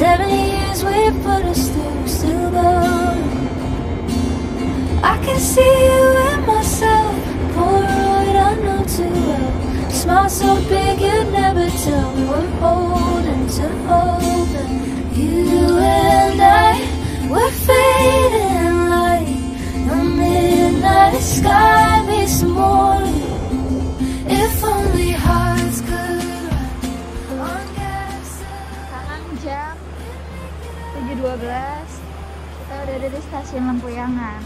Seven years we put us through, still going. I can see you and myself, Polaroid I know too well. Smile so big you'd never tell me we're holding to hope, and you and I we're fading like the midnight sky this morning. If only hearts 7.12 Kita udah ada di stasiun Lempuyangan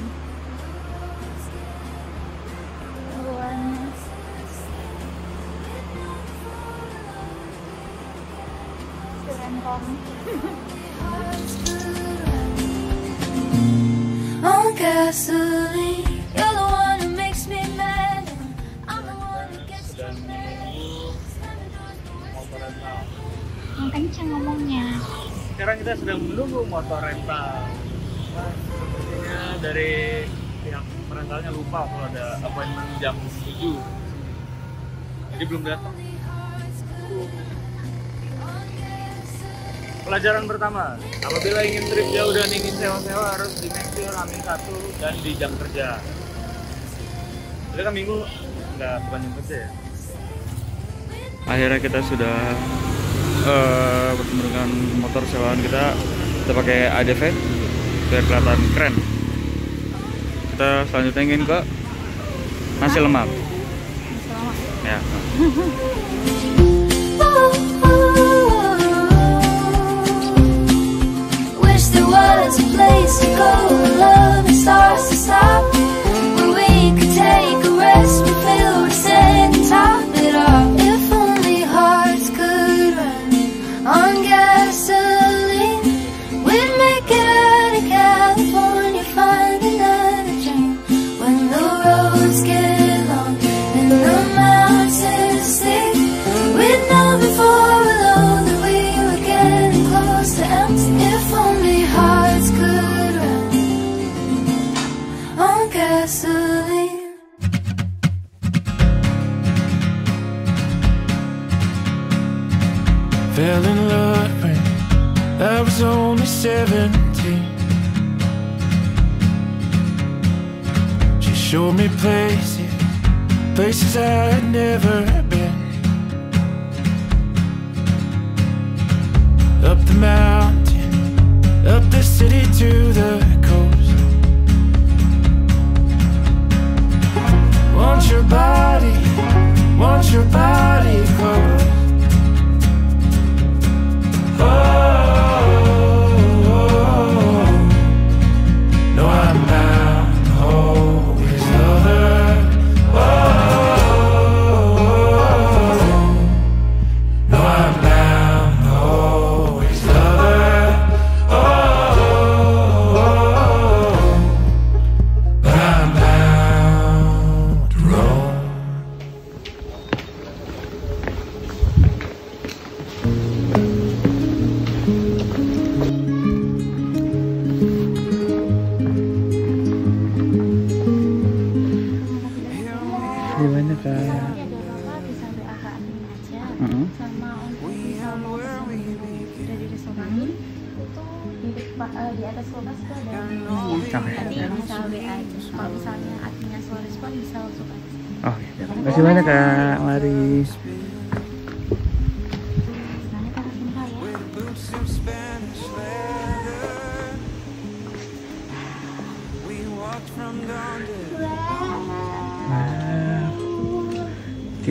on gasoline. Yang kenceng ngomongnya Sekarang kita sedang menunggu motor rental. Sepertinya dari pihak rentalnya lupa kalau ada appointment jam 7. Jadi belum datang. Pelajaran pertama, apabila ingin trip jauh dan ingin sewa-sewa harus di make sure Hamin satu dan di jam kerja. Jadi kan minggu nggak bukan jam kerja ya. Akhirnya kita sudah eh bertemu dengan motor sewaan kita. Kita pakai ADV biar kelihatan keren. Kita selanjutnya ingin ke nasi lemak. Ya. Wish there was a place to go where love and stars to stop.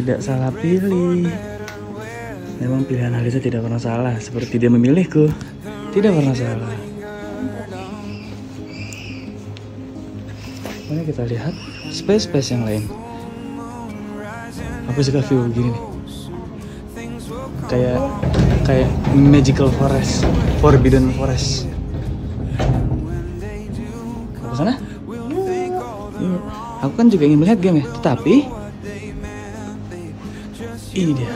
Tidak salah pilih. Memang pilihan Alisa tidak pernah salah, seperti dia memilihku. Tidak pernah salah. Mari kita lihat space-space yang lain. Aku suka view begini nih. Kayak kayak magical forest, forbidden forest. Ke sana? Aku kan juga ingin melihat game ya, tetapi ini dia.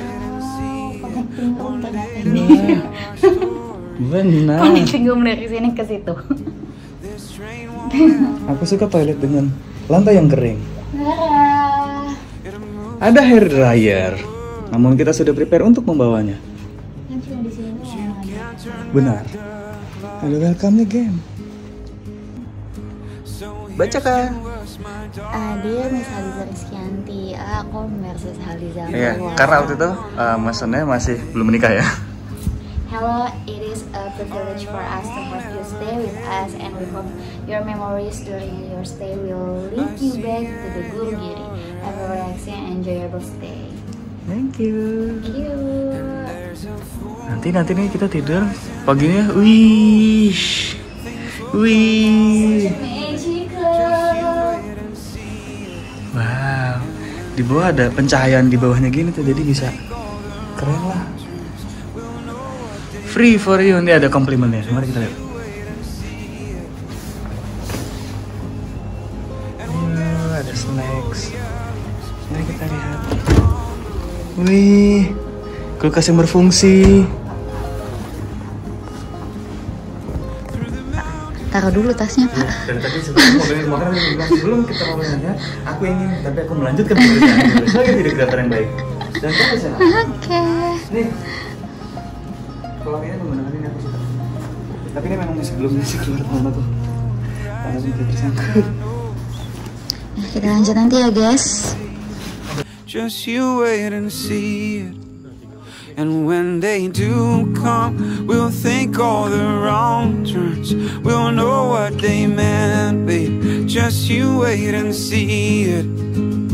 Benar. Dari sini ke situ Aku suka toilet dengan lantai yang kering. Ada hair dryer, namun kita sudah prepare untuk membawanya. Benar. Ada welcome game. Bacakan. Ah, dia Miss Haliza Rizkyanti. Ah, aku Mercy Haliza. Iya, Mawar. karena waktu itu uh, Mas Sonnya masih belum menikah ya. Hello, it is a privilege for us to have you stay with us and we hope your memories during your stay will lead you back to the Guru Giri. Have a relaxing and enjoyable stay. Thank you. Thank you. Nanti nanti nih kita tidur paginya, wih, wih, Di bawah ada pencahayaan di bawahnya gini tuh, jadi bisa keren lah. Free for you, ini ada komplimennya. Mari kita lihat. Oh, ada snacks. Mari kita lihat. Wih, kulkas yang berfungsi. Taruh dulu tasnya, Pak. Dan tadi sebelum mobil kemarin dia bilang sebelum kita ngobrolnya, aku ingin tapi aku melanjutkan pekerjaan dulu sebagai tidak kreator yang baik. Dan kamu bisa. Oke. Nih, kalau ini menggunakan ini aku suka. Tapi ini memang masih belum bisa keluar tahun aku. Karena sudah tersangkut. Nah, kita lanjut nanti ya, guys. Just you wait and see it. And when they do come, we'll think all the wrong turns. We'll know what they meant, babe. Just you wait and see it.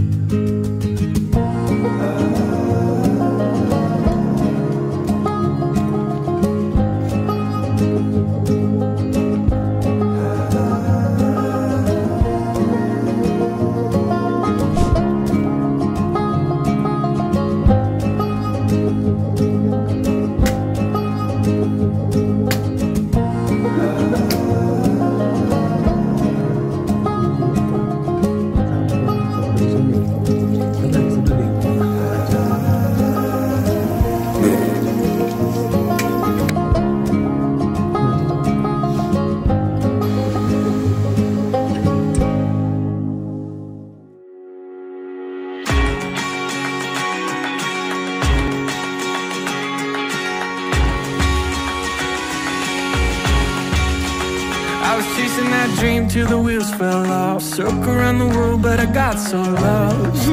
Fell off. Circle around the world, but I got so lost.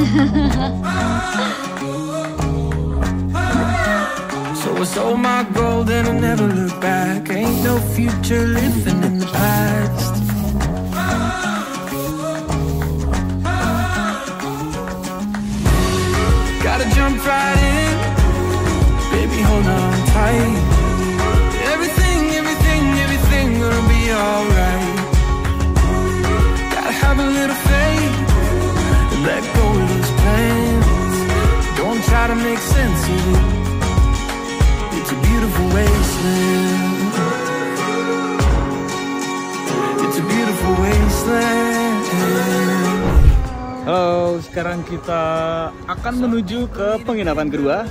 so I sold my gold and I never looked back. Ain't no future living in the past. Gotta jump right in, baby, hold on tight. Sekarang kita akan menuju ke penginapan kedua.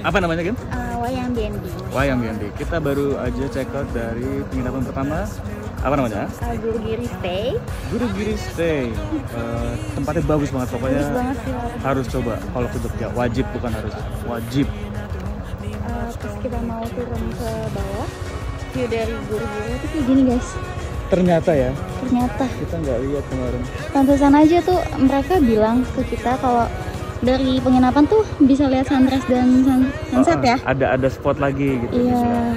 Apa namanya, Gen? Uh, Wayang BNB. Wayang BNB. Kita baru aja check out dari penginapan pertama. Apa namanya? Uh, Guru Giri Stay. Guru Giri Stay. Eh, tempatnya bagus banget pokoknya. Bagus banget sih. Harus coba kalau ke Jogja. Wajib bukan harus. Wajib. Uh, terus kita mau turun ke bawah. View dari Guru Giri itu kayak gini, guys. Ternyata ya, Ternyata kita nggak lihat kemarin. pantesan aja tuh mereka bilang ke kita kalau dari penginapan tuh bisa lihat sunrise dan sun- sunset Oh, ya. Ada ada spot lagi gitu. Iya.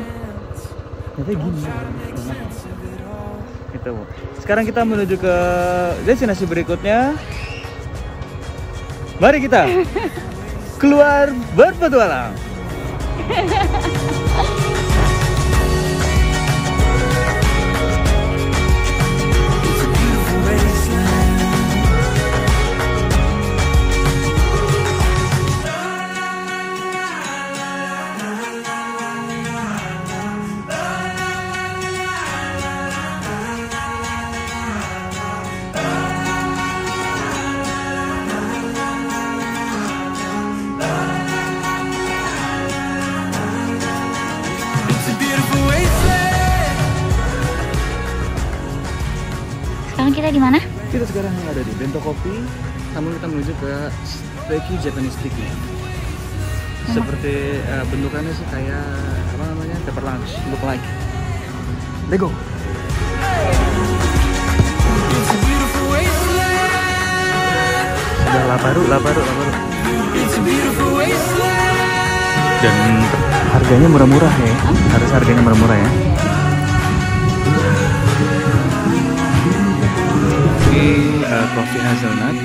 Ternyata gini. Gitu. Sekarang kita menuju ke destinasi berikutnya. Mari kita keluar berpetualang. Bento Kopi, namun kita menuju ke Sticky Japanese Sticky. Seperti eh, bentukannya sih kayak apa namanya pepper lunch, look like. Lego. It's a beautiful wasteland. Udah lapar, lapar, lapar. It's a beautiful wasteland. Dan harganya murah-murah ya. Harus harganya murah-murah ya. Ini eh, kopi hazelnut,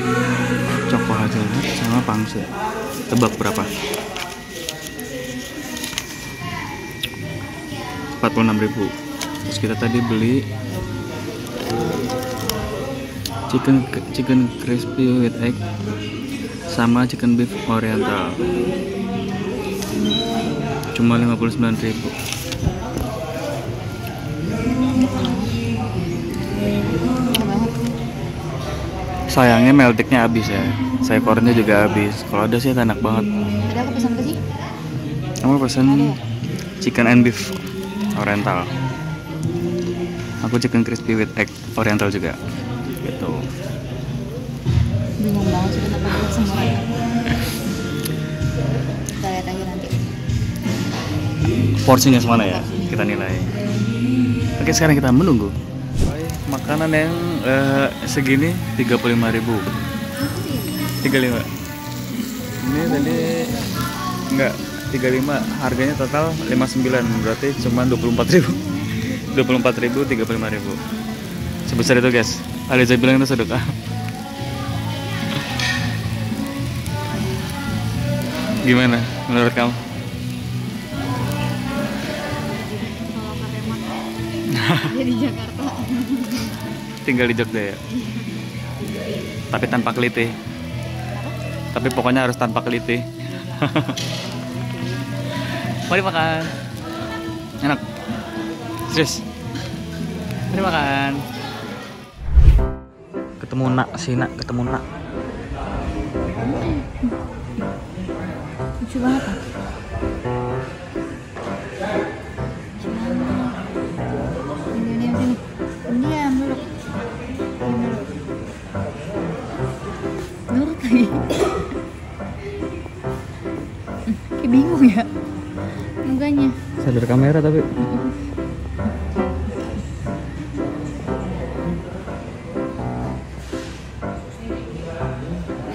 coko hazelnut sama pangsit. Tebak berapa? 46.000. Terus kita tadi beli chicken chicken crispy with egg sama chicken beef oriental cuma 59.000 sayangnya meltiknya habis ya. Seekornya juga habis. Kalau ada sih enak banget. Tadi aku pesan apa sih? kamu pesen chicken and beef oriental. Aku chicken crispy with egg oriental juga. Gitu. Bingung banget sih kenapa banyak semua. Kita lihat aja nanti. porsinya semana ya? Kita nilai. Oke sekarang kita menunggu. Makanan yang eh, segini 35.000 35 ini tadi enggak 35 harganya total 59 berarti cuma 24.000 24.000 35.000 sebesar itu guys. Aliza bilang itu sedekah. Gimana menurut kamu? Jadi Jakarta. Tinggal di Jogja ya? Tapi tanpa keliti tapi pokoknya harus tanpa keliti mari makan. Enak. Serius? Mari makan. Ketemu nak si nak ketemu nak. Lucu banget Hmm, Kayak bingung ya mukanya. sadar kamera tapi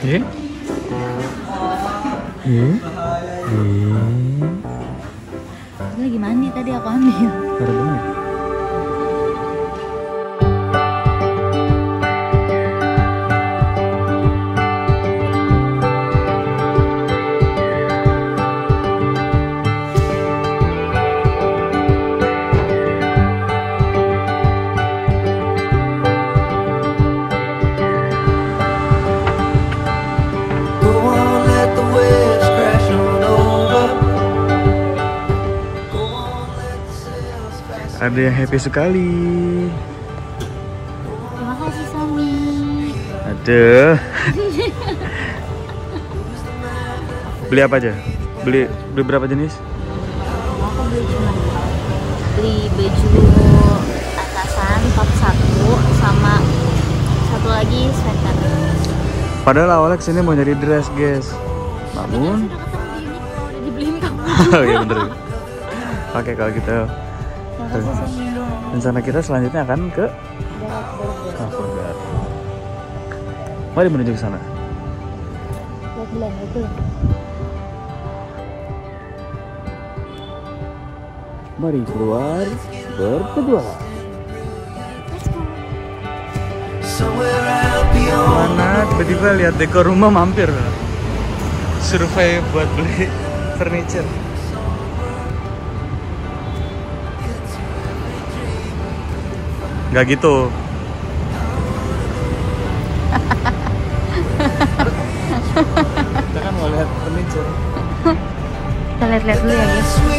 Iya? Iya? Iya? Dia lagi mandi tadi aku ambil. Baru banget. Ada yang happy sekali. Terima kasih Sami. Aduh. beli apa aja? Beli beli berapa jenis? Aku beli cuma beli baju atasan top satu sama satu lagi sweater. Padahal awalnya ke sini mau nyari dress, guys. Namun, oh iya bener. Oke kalau gitu, Sami. rencana kita selanjutnya akan ke enggak? Mari menuju ke sana. Mari keluar berpetualang. Mana tiba-tiba lihat dekor rumah mampir. Survei buat beli furniture. Gak gitu. Kita kan mau lihat furniture. Kita lihat-lihat dulu ya guys.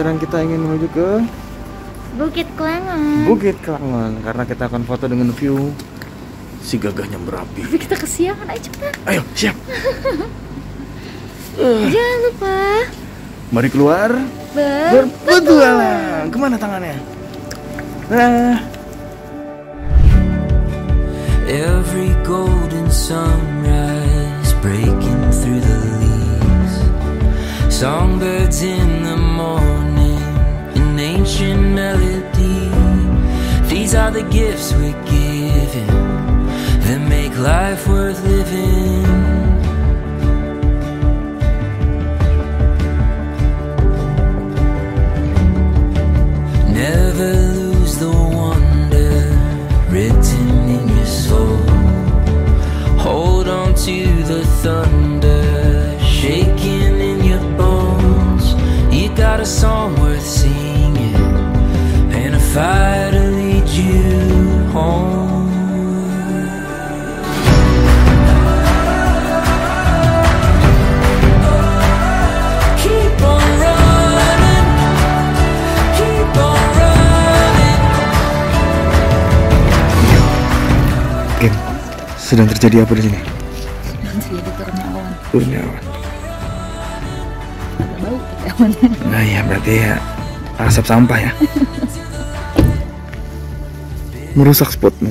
Sekarang kita ingin menuju ke Bukit Kelangan Bukit Kelangon karena kita akan foto dengan view si gagahnya berapi. tapi kita kesiangan ayo cepetan Ayo, siap. jangan lupa Mari keluar ber berpetualang. Ke mana tangannya? Nah, Every golden sunrise breaking through the leaves. Songbirds in the morning, ancient melody. These are the gifts we're given that make life worth living. Never lose the wonder written in your soul. Hold on to the thunder shaking in your bones. You got a song sedang terjadi apa di sini? jadi turunnya awan Turunnya awan. agak bau awan Nah ya berarti ya asap sampah ya. Merusak spotmu,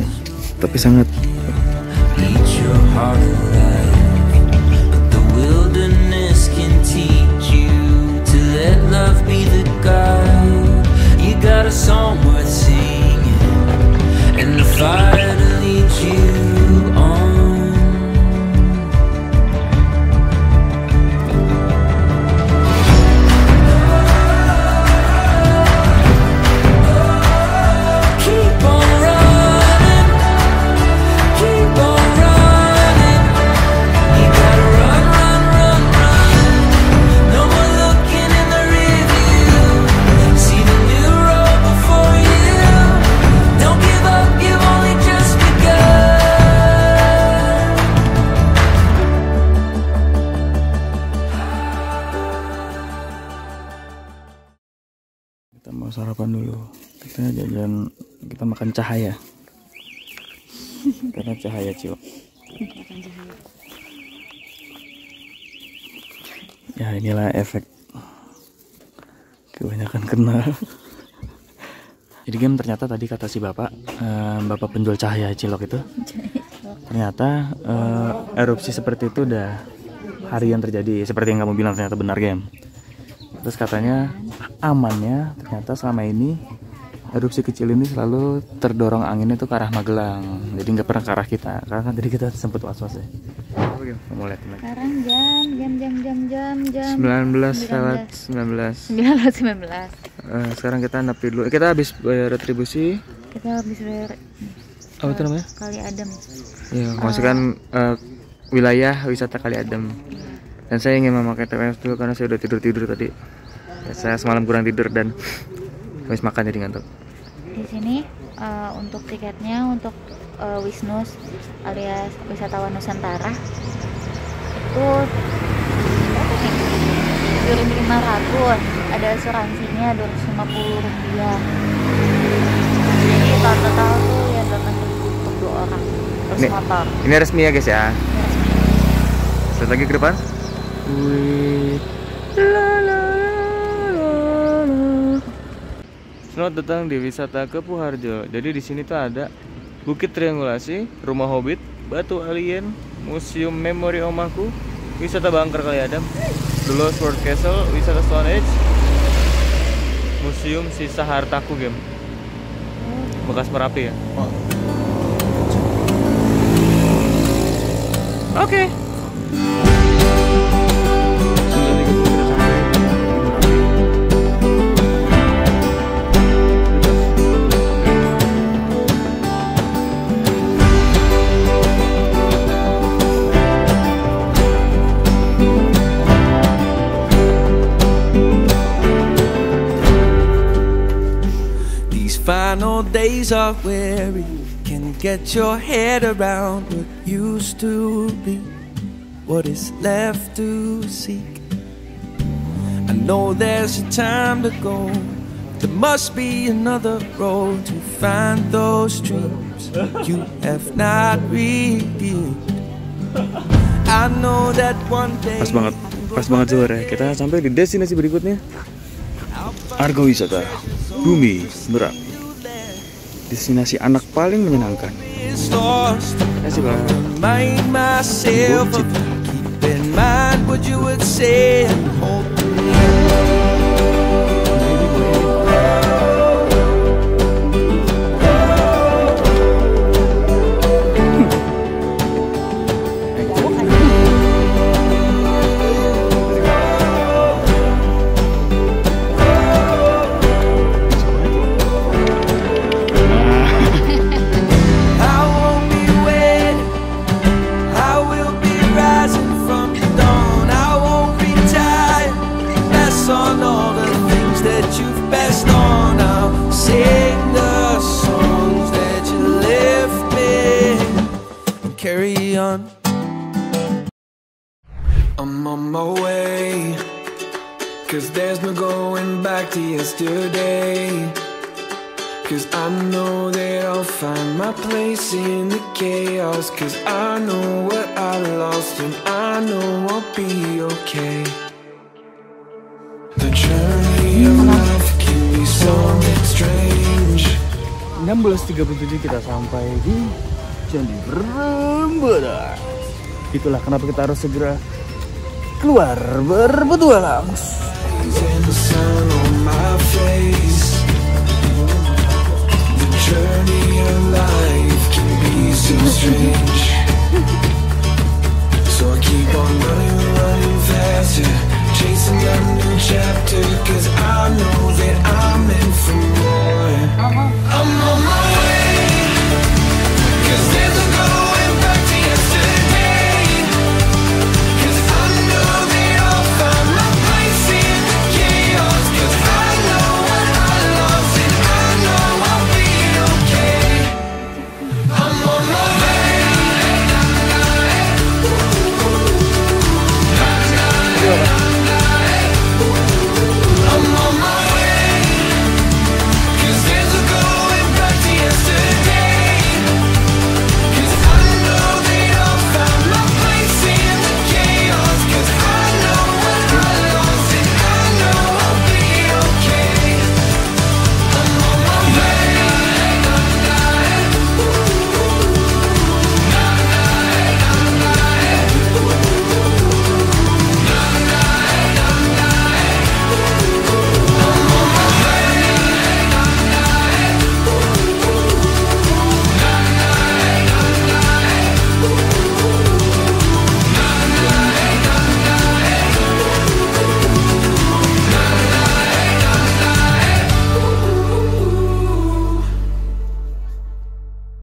tapi sangat mau sarapan dulu. Kita jajan, kita makan cahaya. Karena cahaya cilok. Ya inilah efek kebanyakan kenal. Jadi game ternyata tadi kata si bapak, eh, bapak penjual cahaya cilok itu, ternyata eh, erupsi seperti itu udah hari yang terjadi. Seperti yang kamu bilang ternyata benar game. Terus katanya amannya ternyata selama ini erupsi kecil ini selalu terdorong anginnya tuh ke arah Magelang. Jadi nggak pernah ke arah kita. Karena kan tadi kita sempat was-was ya. Apa game? Mau lihat lagi. sekarang jam jam jam jam jam jam 19 lewat 19. 9 lewat 19 Eh, sekarang kita nepi dulu. Kita habis bayar retribusi. kita habis bayar Apa itu namanya? kali adem Ya, masukkan eh, wilayah wisata Kali Adem. Dan saya ingin memakai TPS dulu karena saya udah tidur-tidur tadi. Ya, saya semalam kurang tidur dan habis makan jadi ngantuk. di sini eh, untuk tiketnya untuk eh, Wisnus alias wisatawan Nusantara itu nih? 2.500 ada asuransinya 250 rupiah jadi total tuh ya 8 untuk dua orang terus Nih. motor Ini resmi ya guys ya. Ini resmi. Lagi ke depan. Selamat datang di wisata Kepuharjo. Jadi di sini tuh ada Bukit Triangulasi, Rumah Hobbit, Batu Alien, Museum Memori Omaku, Wisata Bangker Kali Adam, The Lost World Castle, Wisata Stone Age, Museum Sisa Hartaku game. Bekas Merapi ya. Oke. These days are weary. Can get your head around what used to be, what is left to seek. I know there's a time to go. There must be another road to find those dreams you have not redeemed. I know that one day. Pas banget, pas banget sore. Kita sampai di destinasi berikutnya. Argo Wisata, Bumi Merapi. Destinasi anak paling menyenangkan. Kasih bang. Keep carry on. I'm on my way. Cause there's no going back to yesterday. Cause I know that I'll find my place in the chaos. Cause I know what I lost and I know I'll be okay. The journey of life can be something strange. 16.37 kita sampai di Candi Berbualah. Itulah kenapa kita harus segera keluar berpetualang. So chapter, cause